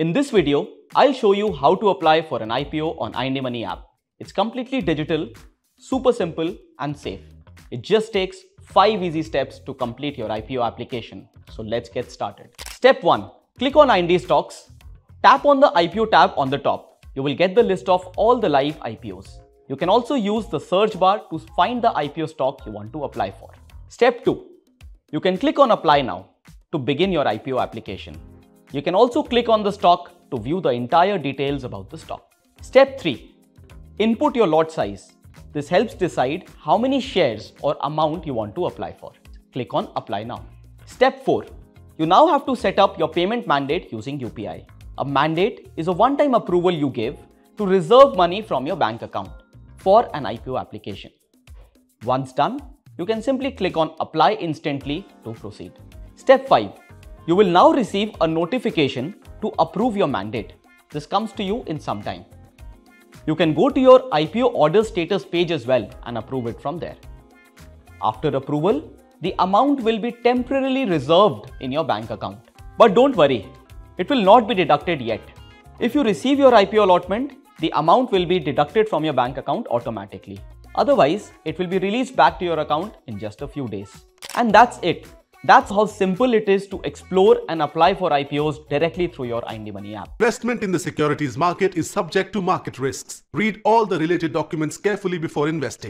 In this video, I'll show you how to apply for an IPO on INDmoney app. It's completely digital, super simple and safe. It just takes 5 easy steps to complete your IPO application. So let's get started. Step 1. Click on INDstocks. Tap on the IPO tab on the top. You will get the list of all the live IPOs. You can also use the search bar to find the IPO stock you want to apply for. Step 2. You can click on Apply Now to begin your IPO application. You can also click on the stock to view the entire details about the stock. Step 3. Input your lot size. This helps decide how many shares or amount you want to apply for. Click on Apply Now. Step 4. You now have to set up your payment mandate using UPI. A mandate is a one-time approval you give to reserve money from your bank account for an IPO application. Once done, you can simply click on Apply instantly to proceed. Step 5. You will now receive a notification to approve your mandate. This comes to you in some time. You can go to your IPO order status page as well and approve it from there. After approval, the amount will be temporarily reserved in your bank account. But don't worry, it will not be deducted yet. If you receive your IPO allotment, the amount will be deducted from your bank account automatically. Otherwise, it will be released back to your account in just a few days. And that's it. That's how simple it is to explore and apply for IPOs directly through your INDmoney app. Investment in the securities market is subject to market risks. Read all the related documents carefully before investing.